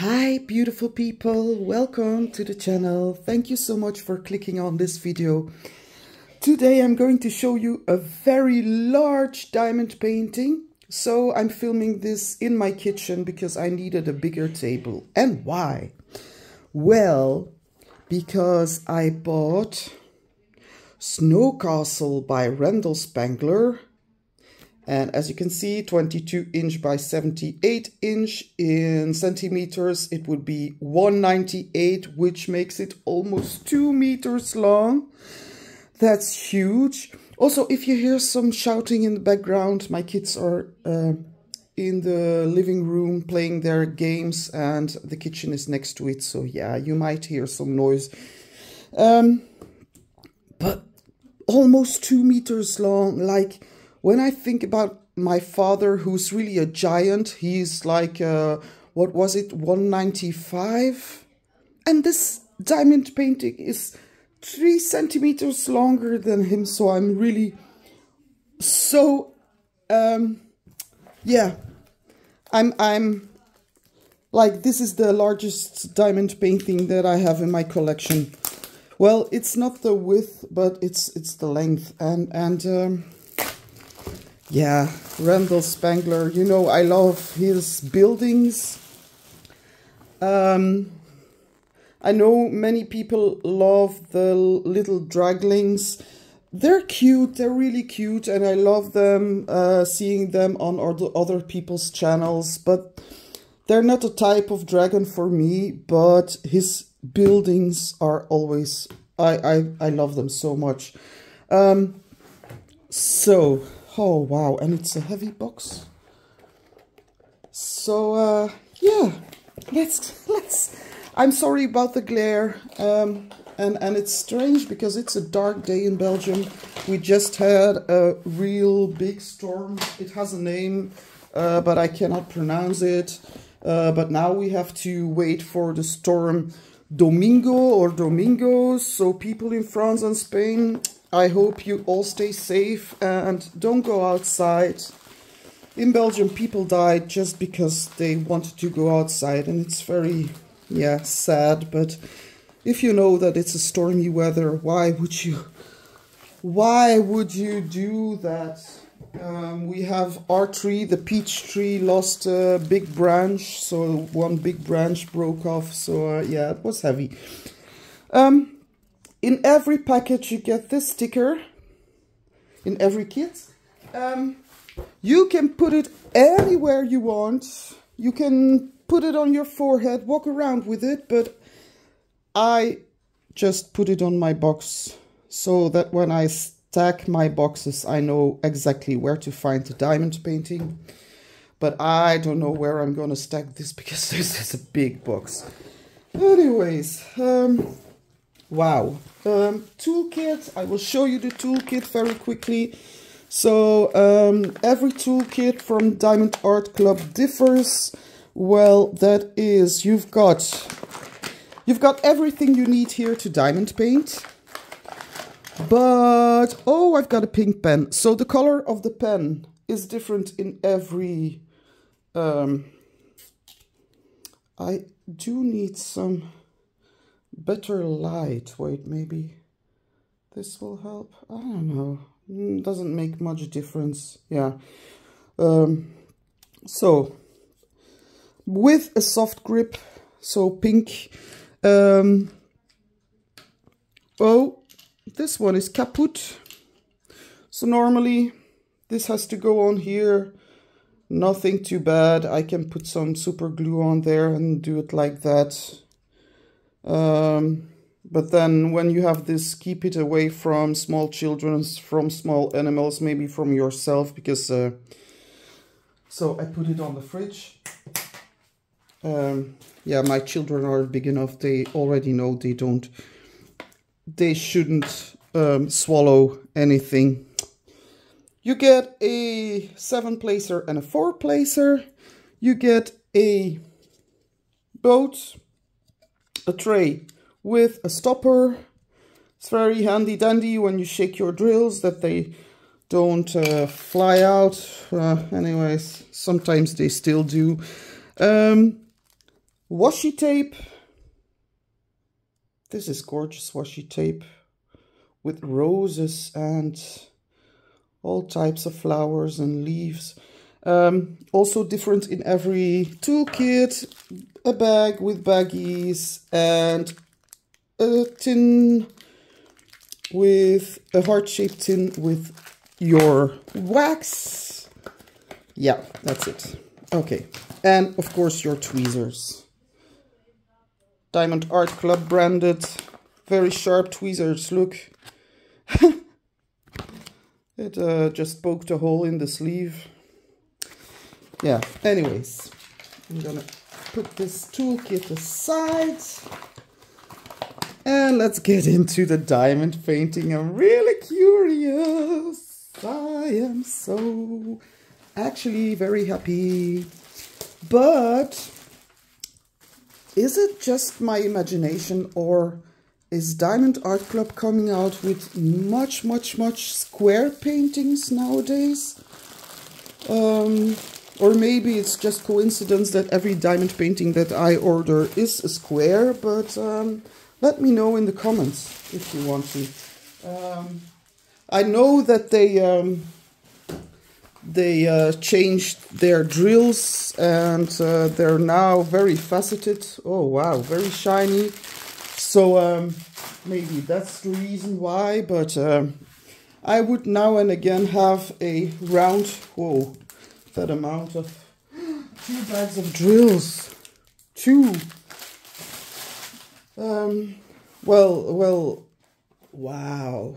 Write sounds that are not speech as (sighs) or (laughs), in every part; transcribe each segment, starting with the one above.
Hi beautiful people, welcome to the channel. Thank you so much for clicking on this video. Today I'm going to show you a very large diamond painting. So I'm filming this in my kitchen because I needed a bigger table. And why? Well, because I bought Snow Castle by Randal Spangler and as you can see, 22 inch by 78 inch in centimeters, it would be 198, which makes it almost two meters long. That's huge. Also, if you hear some shouting in the background, my kids are uh, in the living room playing their games and the kitchen is next to it. So yeah, you might hear some noise. Um, but almost two meters long, like when I think about my father, who's really a giant, he's like, uh, what was it, 195? And this diamond painting is three centimeters longer than him, so I'm really so, um, yeah, I'm, I'm, like, this is the largest diamond painting that I have in my collection. Well, it's not the width, but it's, it's the length, and, and, um, yeah, Randal Spangler, you know, I love his buildings. Um, I know many people love the little draglings. They're cute, they're really cute, and I love them, uh, seeing them on other other people's channels, but they're not a type of dragon for me, but his buildings are always, I, I, I love them so much. Um, so, Oh, wow. And it's a heavy box. So, uh, yeah. Let's, let's... I'm sorry about the glare. Um, and, and it's strange because it's a dark day in Belgium. We just had a real big storm. It has a name, uh, but I cannot pronounce it. Uh, but now we have to wait for the storm Domingo or Domingos. So people in France and Spain, I hope you all stay safe and don't go outside. In Belgium, people died just because they wanted to go outside, and it's very, yeah, sad. But if you know that it's a stormy weather, why would you, why would you do that? Um, we have our tree, the peach tree, lost a big branch, so one big branch broke off. So uh, yeah, it was heavy. Um, in every package you get this sticker, in every kit. Um, you can put it anywhere you want. You can put it on your forehead, walk around with it, but I just put it on my box so that when I stack my boxes, I know exactly where to find the diamond painting. But I don't know where I'm going to stack this (laughs) because this is a big box. Anyways, um, Wow. Um, toolkit, I will show you the toolkit very quickly. So um, every toolkit from Diamond Art Club differs. Well, that is, you've got, you've got everything you need here to diamond paint. But, oh, I've got a pink pen. So the color of the pen is different in every, um, I do need some better light. Wait, maybe this will help. I don't know. Mm, doesn't make much difference. Yeah. Um, so, with a soft grip, so pink. Um, oh, this one is kaput. So normally this has to go on here. Nothing too bad. I can put some super glue on there and do it like that. Um, but then when you have this, keep it away from small children, from small animals, maybe from yourself, because... Uh, so I put it on the fridge. Um, yeah, my children are big enough. They already know they don't... They shouldn't um, swallow anything. You get a seven placer and a four placer. You get a boat a tray with a stopper. It's very handy dandy when you shake your drills that they don't uh, fly out. Uh, anyways, sometimes they still do. Um, washi tape. This is gorgeous washi tape with roses and all types of flowers and leaves. Um, also different in every toolkit, a bag with baggies and a tin with a heart-shaped tin with your wax. Yeah, that's it. Okay, and of course your tweezers. Diamond Art Club branded, very sharp tweezers, look. (laughs) it uh, just poked a hole in the sleeve. Yeah, anyways, I'm gonna put this toolkit aside. And let's get into the diamond painting. I'm really curious. I am so actually very happy. But is it just my imagination or is Diamond Art Club coming out with much, much, much square paintings nowadays? Um, or maybe it's just coincidence that every diamond painting that I order is a square, but um, let me know in the comments if you want to. Um, I know that they um, they uh, changed their drills and uh, they're now very faceted. Oh wow, very shiny. So um, maybe that's the reason why, but um, I would now and again have a round, whoa, that amount of (gasps) two bags of drills. Two. Um, well, well, wow.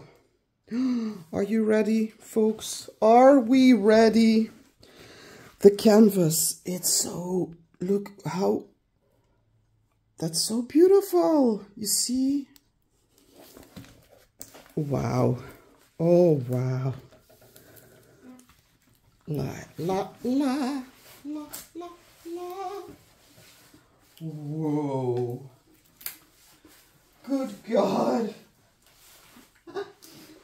(gasps) Are you ready, folks? Are we ready? The canvas, it's so, look how, that's so beautiful. You see? Wow. Oh, wow. La, la, la, la, la, la. Whoa. Good God. (laughs)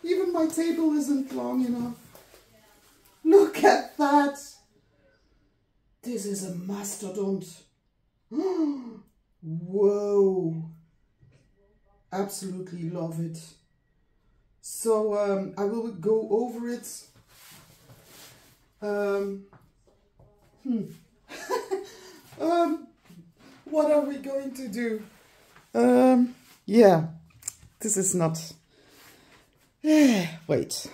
Even my table isn't long enough. Look at that. This is a mastodon. (gasps) Whoa. Absolutely love it. So um, I will go over it. Um, hmm. (laughs) um, what are we going to do? Um, yeah, this is not... (sighs) Wait.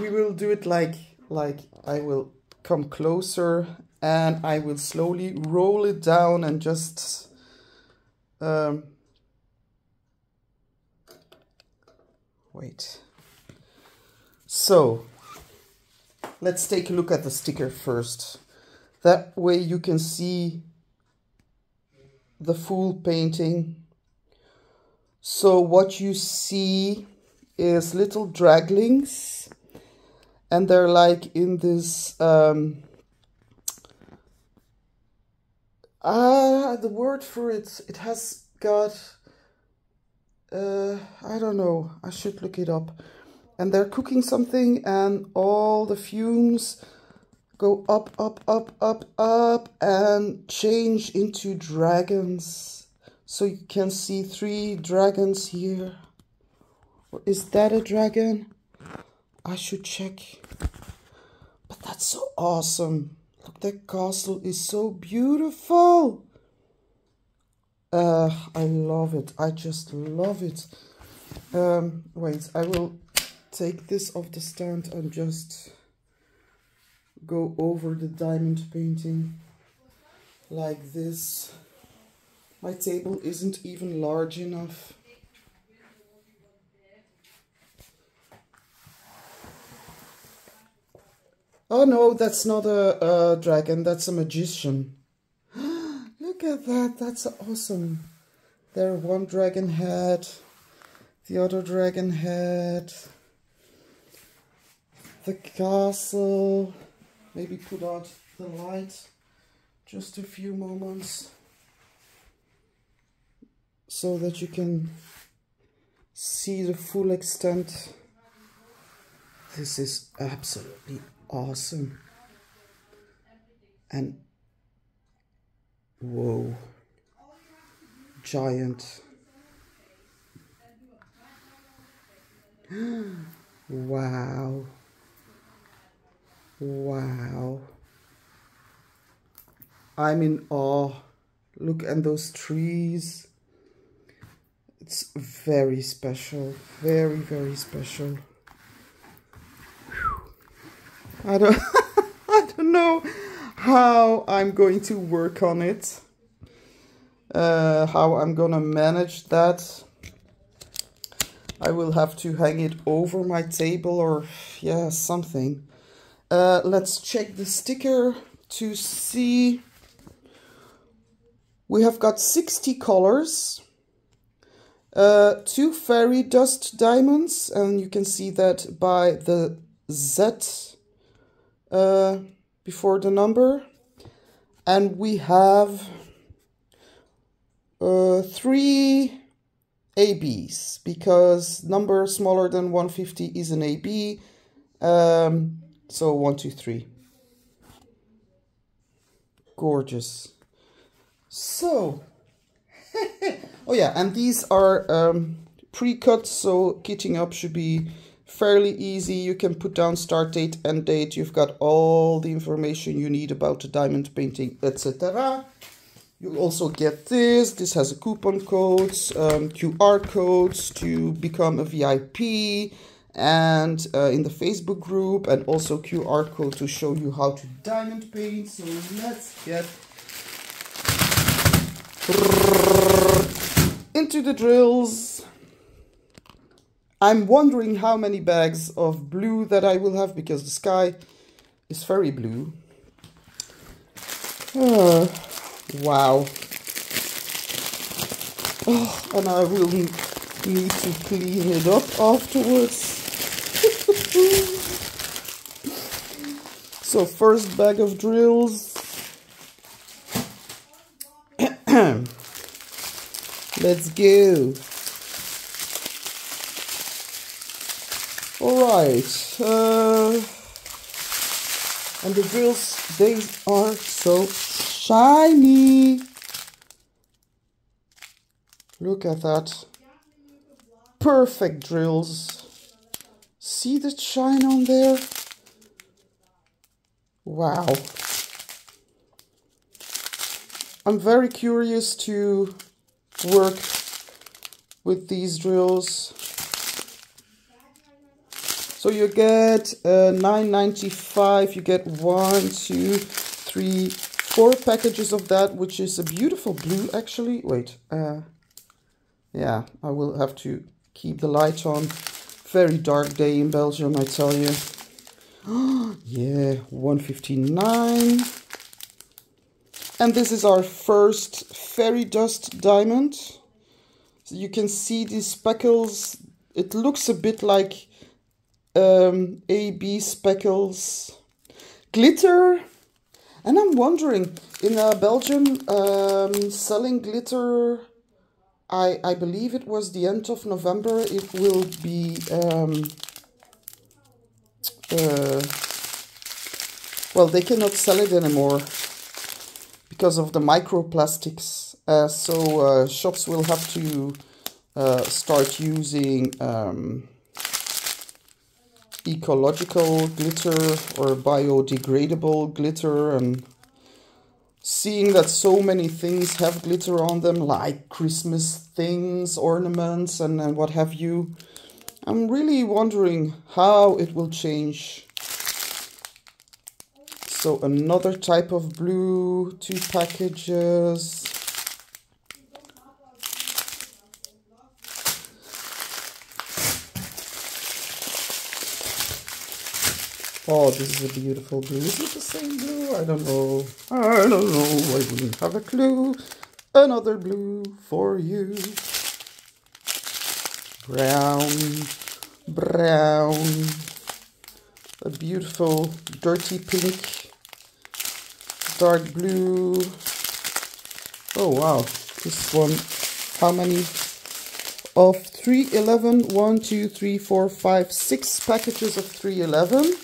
We will do it like, like I will come closer and I will slowly roll it down and just... Um, wait. So, let's take a look at the sticker first. That way you can see the full painting. So what you see is little draglings and they're like in this um ah the word for it it has got uh I don't know I should look it up and they're cooking something and all the fumes go up, up, up, up, up, and change into dragons. So you can see three dragons here. Or is that a dragon? I should check. But that's so awesome. Look, that castle is so beautiful. Uh, I love it. I just love it. Um, wait, I will take this off the stand and just go over the diamond painting like this. My table isn't even large enough. Oh no, that's not a, a dragon, that's a magician. (gasps) Look at that, that's awesome. There one dragon head, the other dragon head, the castle, maybe put out the light just a few moments so that you can see the full extent. This is absolutely awesome. And Whoa. Giant. (gasps) wow. Wow. I'm in awe. Look at those trees. It's very special. Very, very special. I don't (laughs) I don't know how I'm going to work on it. Uh, how I'm gonna manage that. I will have to hang it over my table or yeah, something. Uh, let's check the sticker to see. We have got 60 colors, uh, two fairy dust diamonds, and you can see that by the Z uh, before the number. And we have uh, three ABs because number smaller than 150 is an AB. Um, so one, two, three. Gorgeous. So, (laughs) oh yeah, and these are um, pre-cut, so kitting up should be fairly easy. You can put down start date, end date. You've got all the information you need about the diamond painting, etc. You'll also get this. This has a coupon codes, um, QR codes to become a VIP and uh, in the Facebook group and also QR code to show you how to diamond paint. So let's get into the drills. I'm wondering how many bags of blue that I will have because the sky is very blue. (sighs) Wow. Oh, (sighs) and I will need to clean it up afterwards. So first bag of drills. (clears throat) Let's go. Alright. Uh, and the drills, they are so shiny. Look at that. Perfect drills. See the shine on there? Wow. I'm very curious to work with these drills. So you get uh, 9.95. You get one, two, three, four packages of that, which is a beautiful blue. Actually, wait. Uh, yeah, I will have to keep the light on. Very dark day in Belgium, I tell you. (gasps) yeah, 159. And this is our first fairy dust diamond. So you can see these speckles. It looks a bit like um, AB speckles. Glitter. And I'm wondering, in uh, Belgium, um, selling glitter, I, I believe it was the end of November, it will be... Um, uh, well, they cannot sell it anymore because of the microplastics. Uh, so uh, shops will have to uh, start using um, ecological glitter or biodegradable glitter and seeing that so many things have glitter on them like Christmas things, ornaments and, and what have you. I'm really wondering how it will change so another type of blue, two packages. Oh, this is a beautiful blue. Is it the same blue? I don't know. I don't know. I wouldn't have a clue. Another blue for you. Brown, brown. A beautiful dirty pink dark blue. Oh wow, this one, how many? Of 311, 1, 2, 3, 4, 5, 6 packages of 311.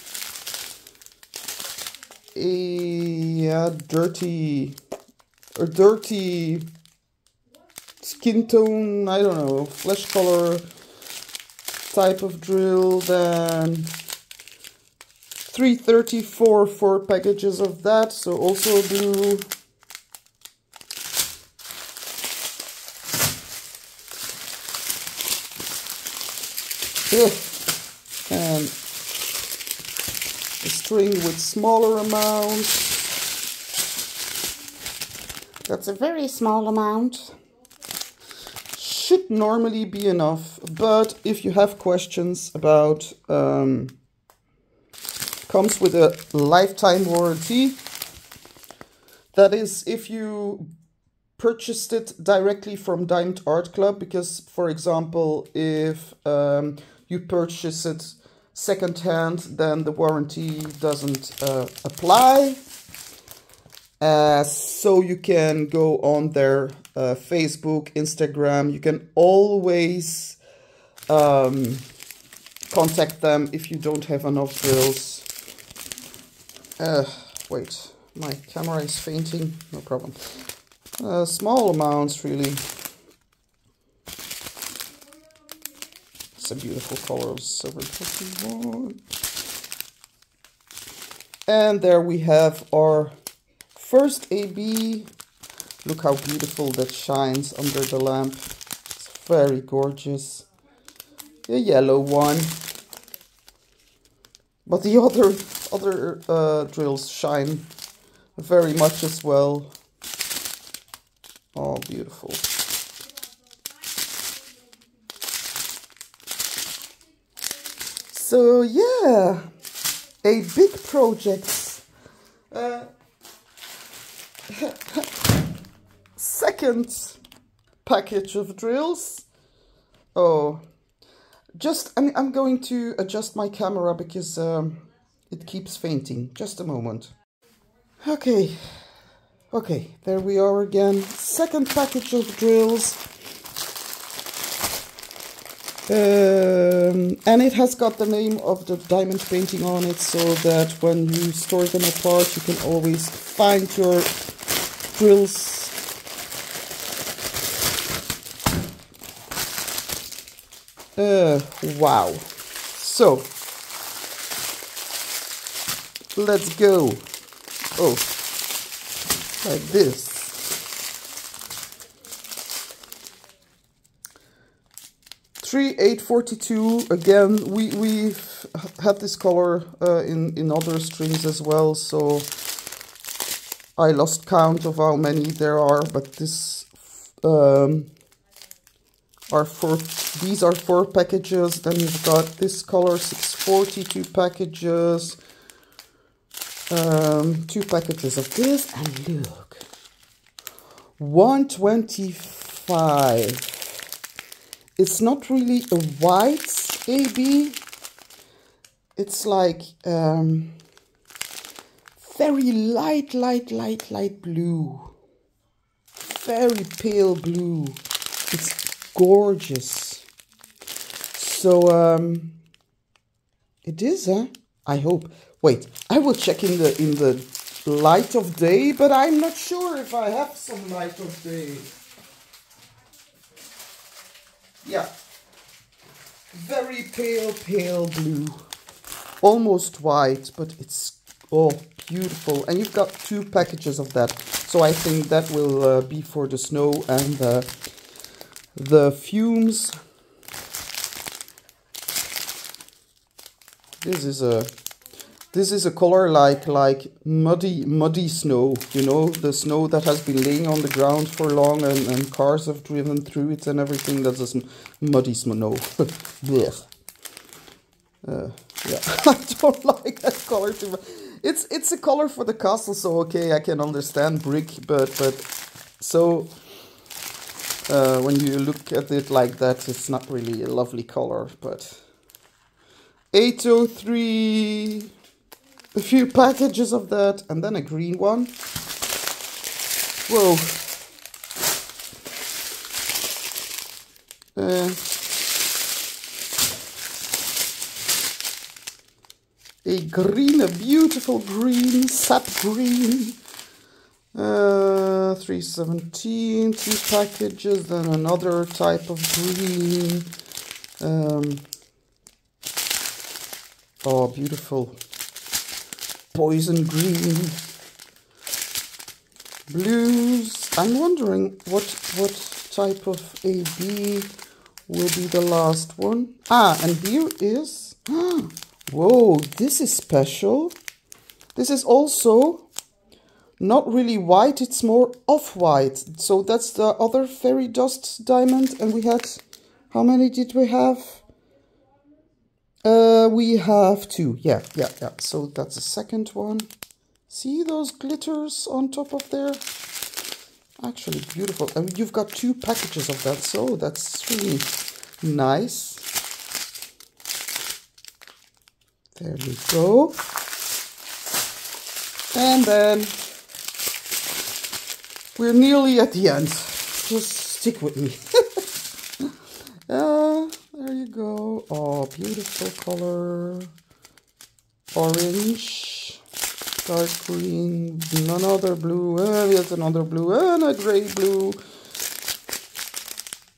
A yeah, dirty a dirty skin tone, I don't know, flesh color type of drill, then 334 four packages of that, so also and a string with smaller amounts. That's a very small amount. Should normally be enough, but if you have questions about um, comes with a lifetime warranty. That is if you purchased it directly from Diamond Art Club because, for example, if um, you purchase it secondhand, then the warranty doesn't uh, apply. Uh, so you can go on their uh, Facebook, Instagram. You can always um, contact them if you don't have enough drills. Uh, wait, my camera is fainting. No problem. Uh, small amounts, really. A beautiful color of silver And there we have our first AB. Look how beautiful that shines under the lamp. It's very gorgeous. The yellow one. But the other other uh, drills shine very much as well. Oh, beautiful. So yeah, a big project. Uh, (laughs) second package of drills. Oh, just I'm, I'm going to adjust my camera because um, it keeps fainting. Just a moment. Okay. Okay, there we are again. Second package of drills. Um, and it has got the name of the diamond painting on it so that when you store them apart you can always find your drills uh, wow so Let's go. Oh, like this. Three eight forty two. Again, we we've had this color uh, in in other strings as well, so I lost count of how many there are. But this um, are four. These are four packages. Then you've got this color six forty two packages um, two packages of this and look 125 it's not really a white AB it's like um, very light light light light blue. Very pale blue. It's gorgeous. So um, it is huh? I hope. Wait, I will check in the in the light of day, but I'm not sure if I have some light of day. Yeah. Very pale, pale blue. Almost white, but it's oh beautiful. And you've got two packages of that. So I think that will uh, be for the snow and uh, the fumes. This is a this is a color like like muddy muddy snow, you know, the snow that has been laying on the ground for long and, and cars have driven through it and everything. That's this muddy snow. (laughs) uh, yeah, (laughs) I don't like that color too much. It's it's a color for the castle, so okay, I can understand brick, but but so uh, when you look at it like that, it's not really a lovely color, but 803 a few packages of that and then a green one. Whoa. Uh, a green, a beautiful green, sap green. Uh, 317, two packages, then another type of green. Um, oh, beautiful. Poison green. Blues. I'm wondering what, what type of AB will be the last one. Ah, and here is... (gasps) Whoa, this is special. This is also not really white, it's more off-white. So that's the other fairy dust diamond. And we had, how many did we have? Uh, we have two, yeah, yeah, yeah. So that's the second one. See those glitters on top of there? Actually beautiful. And you've got two packages of that, so that's really nice. There we go. And then we're nearly at the end. Just stick with me. (laughs) uh, there you go. Oh, beautiful color. Orange. Dark green. Another blue. And yet another blue. And a gray blue.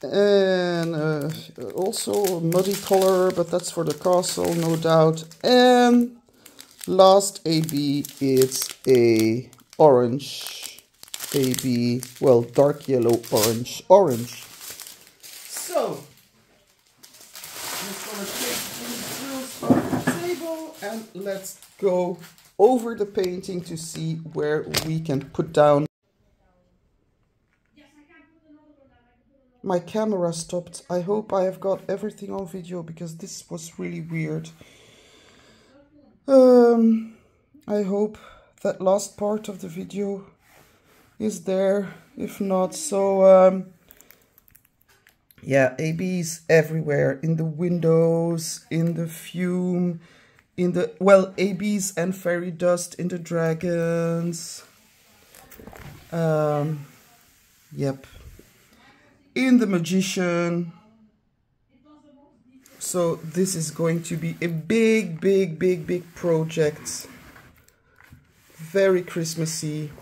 And uh, also a muddy color, but that's for the castle, no doubt. And last AB, it's a orange AB, well, dark yellow, orange, orange. So, I'm gonna take these off the table and let's go over the painting to see where we can put down. My camera stopped. I hope I have got everything on video because this was really weird. Um, I hope that last part of the video is there. If not, so um, yeah, ABs everywhere in the windows, in the fume, in the well, ABs and fairy dust in the dragons. Um, yep, in the magician. So this is going to be a big, big, big, big project. Very Christmassy.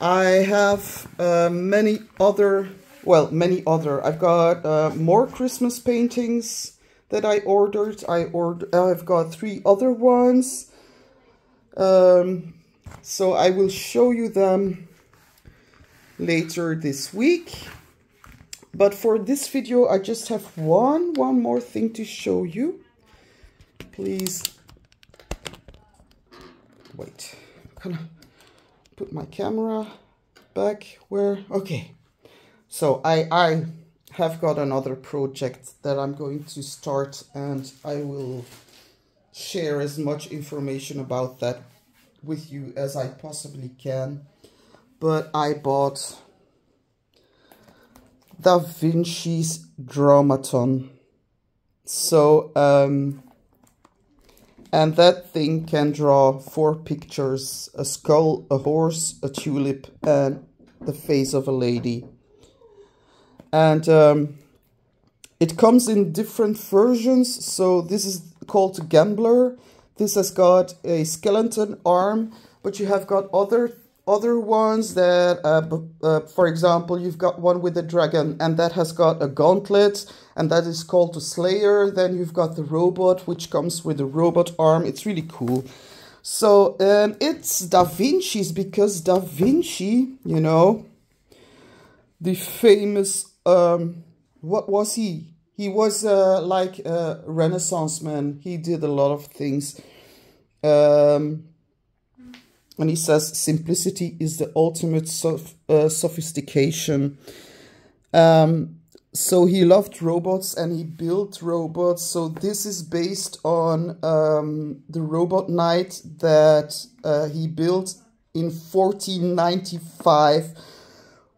I have uh, many other, well, many other. I've got uh, more Christmas paintings that I ordered. I ordered. I've got three other ones. Um, so I will show you them later this week. But for this video, I just have one, one more thing to show you. Please, wait, I'm gonna put my camera back where, okay. So I, I have got another project that I'm going to start and I will share as much information about that with you as I possibly can. But I bought Da Vinci's Drawmaton. So, um, and that thing can draw four pictures, a skull, a horse, a tulip, and the face of a lady. And um, it comes in different versions. So this is called Gambler. This has got a skeleton arm, but you have got other other ones that, uh, uh, for example, you've got one with a dragon and that has got a gauntlet and that is called the Slayer. Then you've got the robot, which comes with a robot arm. It's really cool. So um, it's Da Vinci's because Da Vinci, you know, the famous, um, what was he? He was uh, like a Renaissance man. He did a lot of things. Um, and he says simplicity is the ultimate uh, sophistication. Um, so he loved robots and he built robots. So this is based on um, the robot knight that uh, he built in 1495,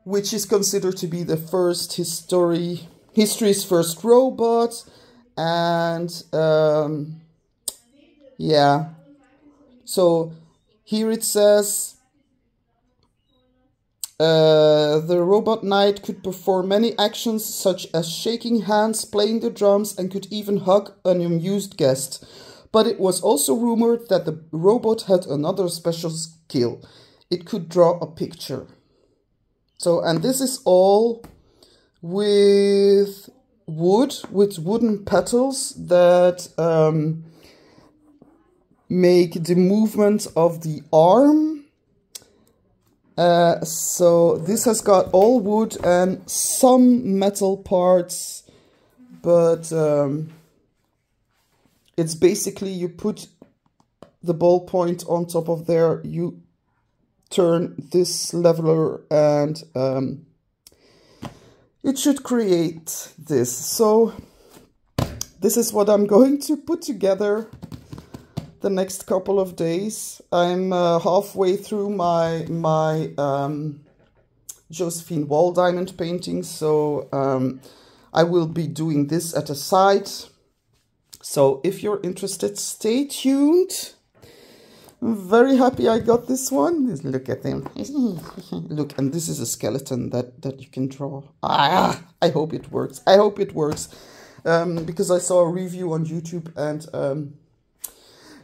which is considered to be the first history, history's first robot. And um, yeah, so here it says uh, the robot knight could perform many actions such as shaking hands, playing the drums, and could even hug an amused guest. But it was also rumored that the robot had another special skill. It could draw a picture. So, and this is all with wood, with wooden petals that um, make the movement of the arm. Uh, so this has got all wood and some metal parts, but um, it's basically you put the ballpoint on top of there, you turn this leveler and um, it should create this. So this is what I'm going to put together the next couple of days. I'm uh, halfway through my my um, Josephine Wall diamond painting, so um, I will be doing this at a site. So if you're interested, stay tuned. I'm very happy I got this one. Look at them. (laughs) Look, and this is a skeleton that, that you can draw. Ah, I hope it works. I hope it works. Um, because I saw a review on YouTube and um,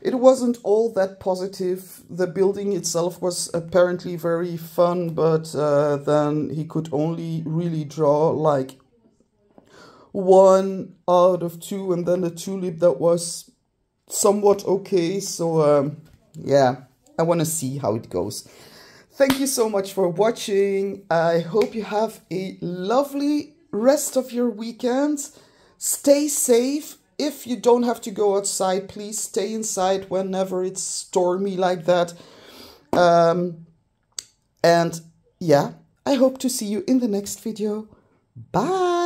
it wasn't all that positive. The building itself was apparently very fun, but uh, then he could only really draw like one out of two and then a tulip that was somewhat okay. So um, yeah, I want to see how it goes. Thank you so much for watching. I hope you have a lovely rest of your weekend. Stay safe. If you don't have to go outside, please stay inside whenever it's stormy like that. Um, and yeah, I hope to see you in the next video. Bye.